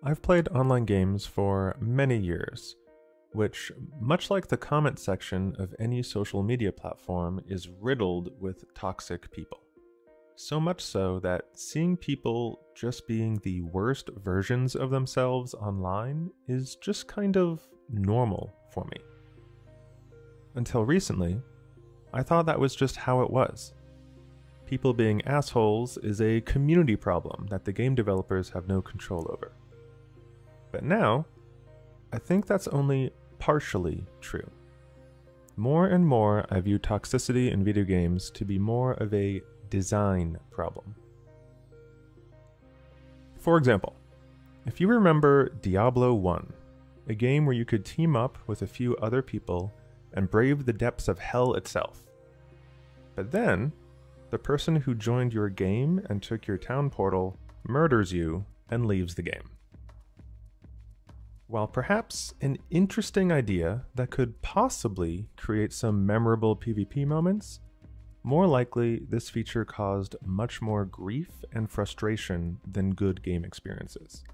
I've played online games for many years, which, much like the comment section of any social media platform, is riddled with toxic people. So much so that seeing people just being the worst versions of themselves online is just kind of normal for me. Until recently, I thought that was just how it was. People being assholes is a community problem that the game developers have no control over. But now, I think that's only partially true. More and more, I view toxicity in video games to be more of a design problem. For example, if you remember Diablo 1, a game where you could team up with a few other people and brave the depths of hell itself. But then, the person who joined your game and took your town portal murders you and leaves the game. While perhaps an interesting idea that could possibly create some memorable PvP moments, more likely this feature caused much more grief and frustration than good game experiences.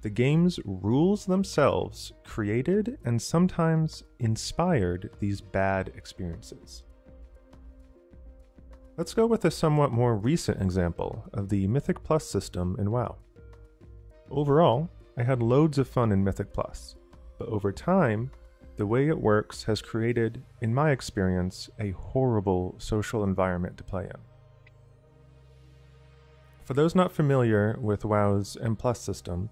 The game's rules themselves created and sometimes inspired these bad experiences. Let's go with a somewhat more recent example of the Mythic Plus system in WoW. Overall, I had loads of fun in Mythic Plus, but over time, the way it works has created, in my experience, a horrible social environment to play in. For those not familiar with WoW's M Plus system,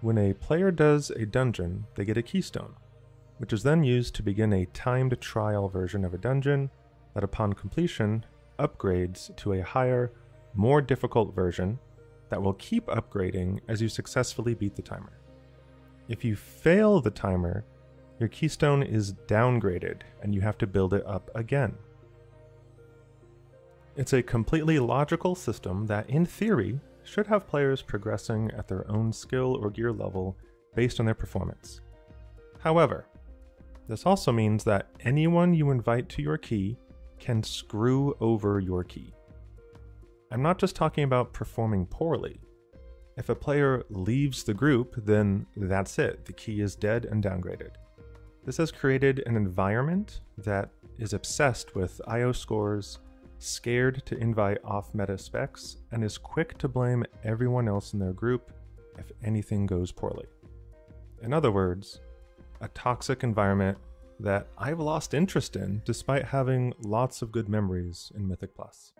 when a player does a dungeon, they get a keystone, which is then used to begin a timed trial version of a dungeon that upon completion upgrades to a higher, more difficult version that will keep upgrading as you successfully beat the timer. If you fail the timer, your keystone is downgraded and you have to build it up again. It's a completely logical system that, in theory, should have players progressing at their own skill or gear level based on their performance. However, this also means that anyone you invite to your key can screw over your key. I'm not just talking about performing poorly. If a player leaves the group, then that's it, the key is dead and downgraded. This has created an environment that is obsessed with IO scores, scared to invite off meta specs, and is quick to blame everyone else in their group if anything goes poorly. In other words, a toxic environment that I've lost interest in despite having lots of good memories in Mythic Plus.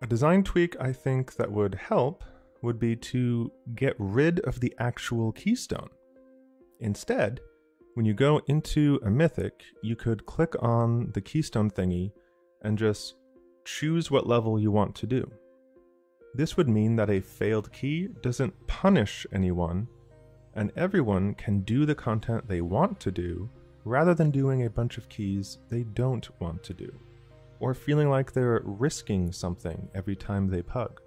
A design tweak I think that would help would be to get rid of the actual keystone. Instead, when you go into a mythic, you could click on the keystone thingy and just choose what level you want to do. This would mean that a failed key doesn't punish anyone, and everyone can do the content they want to do rather than doing a bunch of keys they don't want to do or feeling like they're risking something every time they pug.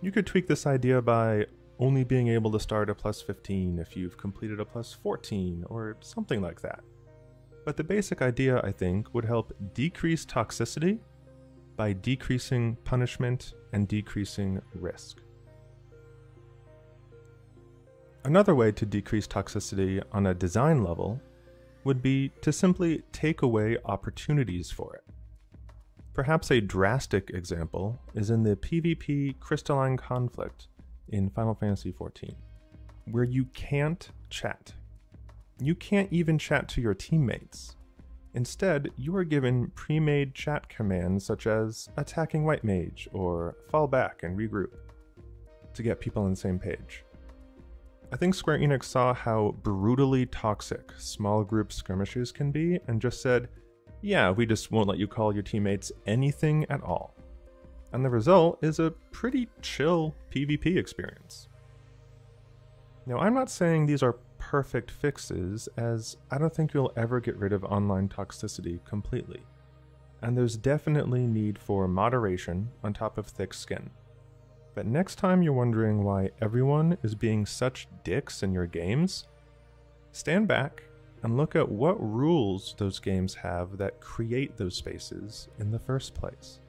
You could tweak this idea by only being able to start a plus 15 if you've completed a plus 14 or something like that. But the basic idea, I think, would help decrease toxicity by decreasing punishment and decreasing risk. Another way to decrease toxicity on a design level would be to simply take away opportunities for it. Perhaps a drastic example is in the PvP Crystalline Conflict in Final Fantasy XIV, where you can't chat. You can't even chat to your teammates. Instead, you are given pre made chat commands such as attacking White Mage or fall back and regroup to get people on the same page. I think Square Enix saw how brutally toxic small group skirmishes can be and just said, yeah, we just won't let you call your teammates anything at all. And the result is a pretty chill PvP experience. Now, I'm not saying these are perfect fixes, as I don't think you'll ever get rid of online toxicity completely. And there's definitely need for moderation on top of thick skin. But next time you're wondering why everyone is being such dicks in your games, stand back and look at what rules those games have that create those spaces in the first place.